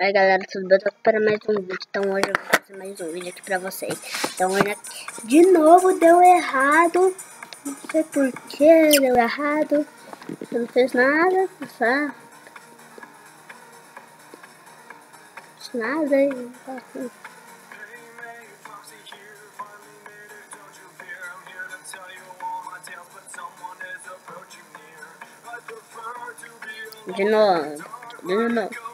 Aí galera, tudo bem? Eu tô para mais um vídeo, então hoje eu vou fazer mais um vídeo aqui pra vocês. Então hoje de novo deu errado, não sei porquê deu errado, eu não fez nada, só... Nada, assim. De novo, de novo.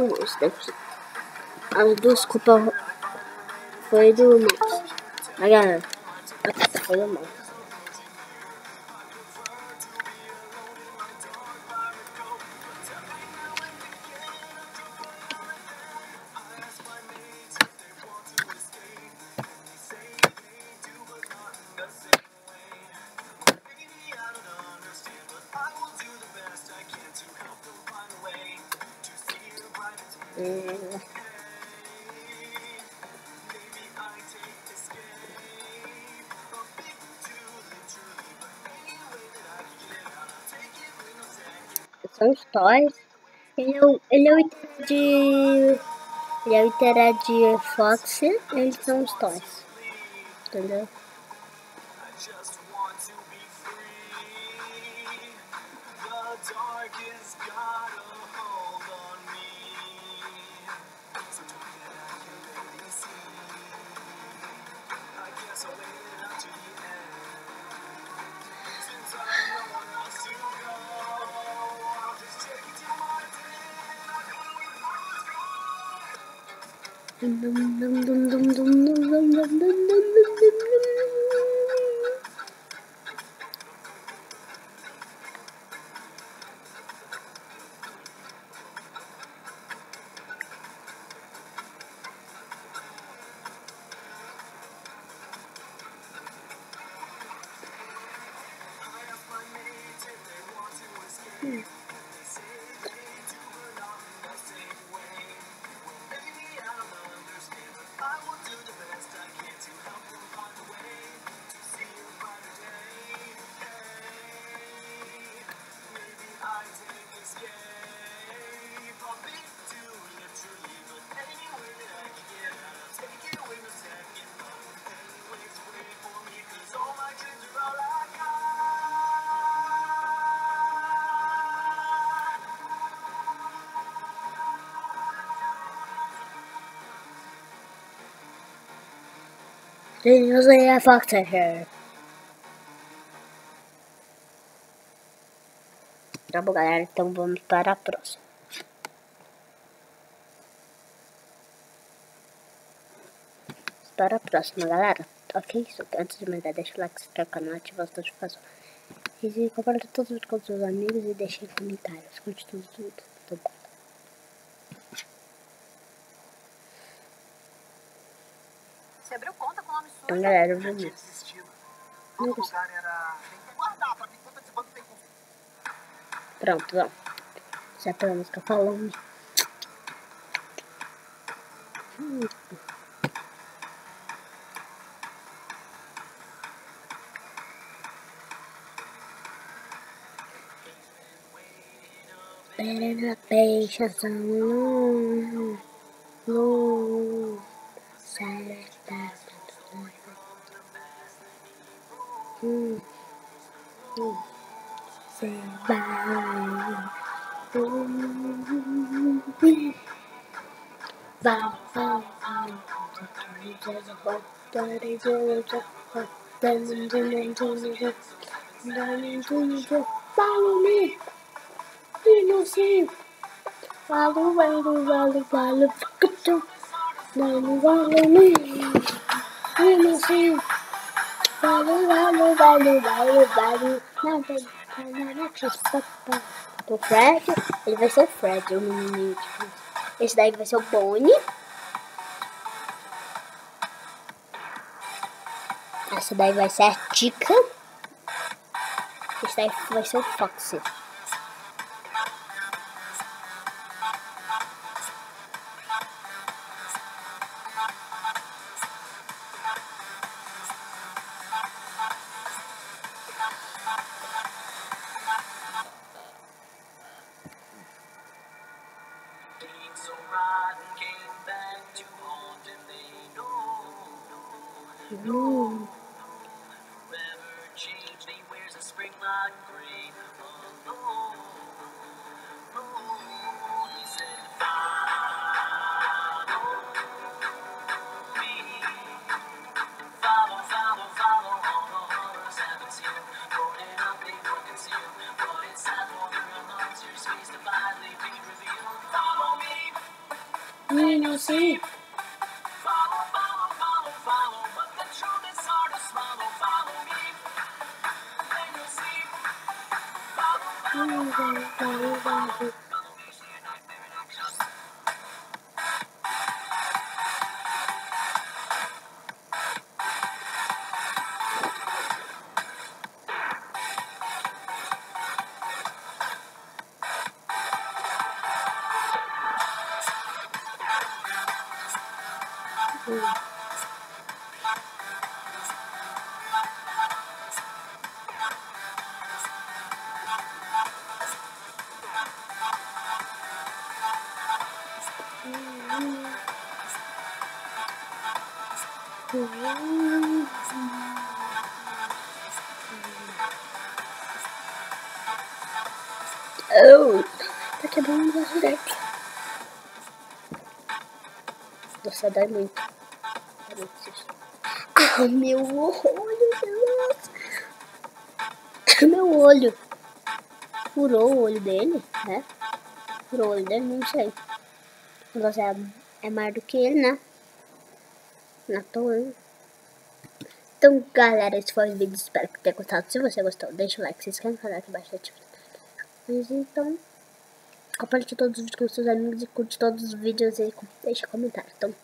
mouse daqui. As duas culpas foi do mouse. Mas galera, foi do mouse. São os. Ele é o, ele é o de. Ele é o Itera de Fox, eles são os toys. Entendeu? Dum dum dum Hmm. Dum Usually I fucked her. Tá bom, galera. Então vamos para a próxima. Para a próxima, galera. Ok? Só que antes de mais nada, deixa o like, se inscreve no canal, ativa as notificações. E compartilha todos os com seus amigos e deixa em comentários. Curte tudo, tudo. tudo. Você Então, galera, eu vou ver. Pronto, vamos. Já pela música falando. Pera peixe são luz, luz, certa Pronto, vamos. Já pela música falando. Hum. Perena peixe, são luz, luz, certa, hum, hum, cê vai, hum, vai, vai, vai, Follow me. You see. Follow, follow, follow, follow, follow, follow, follow me. You see. Follow, follow, follow. Nada, nada, nada, O Fred, ele vai ser o Fred, o menininho. Esse daí vai ser o Bonnie. Essa daí vai ser a Tica. Esse daí vai ser o Foxy. so know, no, forever wears a spring lock. You need no. Oh, tá quebrando o braço dele. Nossa, dói muito. Ah, meu olho, Deus. Meu olho. Furou o olho dele, né? Furou o olho dele, não sei. Você é, é mais do que ele, né? Não tô eu. Então, galera, esse foi o vídeo. Espero que tenha gostado. Se você gostou, deixa o like, se inscreve no canal aqui embaixo. Ativa mas então, compartilhe todos os vídeos com seus amigos e curte todos os vídeos e deixa comentário. Então,